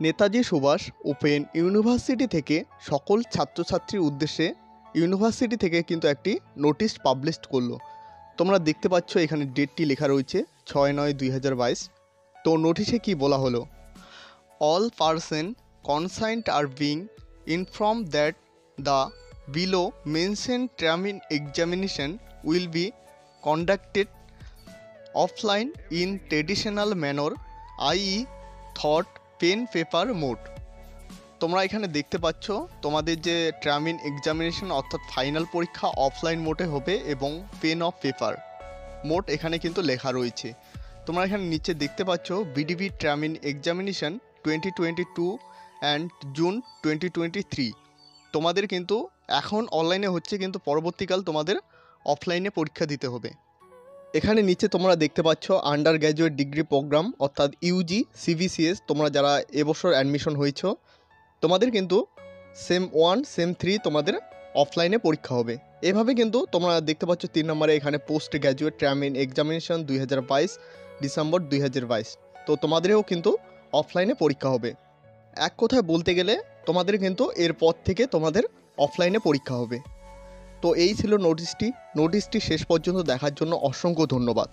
Netaji Subhash open university থেকে সকল ছাত্রছাত্রীর উদ্দেশ্যে ইউনিভার্সিটি থেকে কিন্তু একটি নোটিশ পাবলিশ করল। তোমরা দেখতে পাচ্ছ এখানে ডেটটি লেখা রয়েছে ছয় নয় দুই তো নোটিশে কি বলা হলো? All person concerned are being inform that the below mention term end examination will be conducted offline in traditional manner i e thought pen, paper mode তোমরা এখানে দেখতে পাচ্ছ, তোমাদের যে ট্রামিন এক্সামিনেশন অর্থাৎ ফাইনাল পরীক্ষা অফলাইন মোডে হবে এবং পেন অফ পেপার মোড এখানে কিন্তু লেখা রয়েছে। তোমরা এখানে নিচে দেখতে পাচ্ছ BDB term end examination twenty twenty two and June twenty twenty three তোমাদের কিন্তু এখন অনলাইনে হচ্ছে, কিন্তু পরবর্তীকাল তোমাদের অফলাইনে পরীক্ষা দিতে হবে। এখানে নিচে তোমরা দেখতে পাচ্ছ আন্ডার গ্র্যাজুয়েট ডিগ্রি প্রোগ্রাম অর্থাৎ ইউজি সিবিসিএস তোমরা যারা এবছর অ্যাডমিশন হয়েছ, তোমাদের কিন্তু সেম ওয়ান সেম থ্রি তোমাদের অফলাইনে পরীক্ষা হবে। এভাবে কিন্তু তোমরা দেখতে পাচ্ছ তিন নম্বরে এখানে পোস্ট গ্র্যাজুয়েট ট্রামিন এক্সামিনেশন দুই হাজার বাইশ, ডিসেম্বর দুই হাজার বাইশ। তো তোমাদেরও কিন্তু অফলাইনে পরীক্ষা হবে। এক কথায় বলতে গেলে তোমাদের কিন্তু এরপর থেকে তোমাদের অফলাইনে পরীক্ষা হবে। তো এই ছিল নোটিশটি নোটিশটি শেষ পর্যন্ত দেখার জন্য অসংখ্য ধন্যবাদ।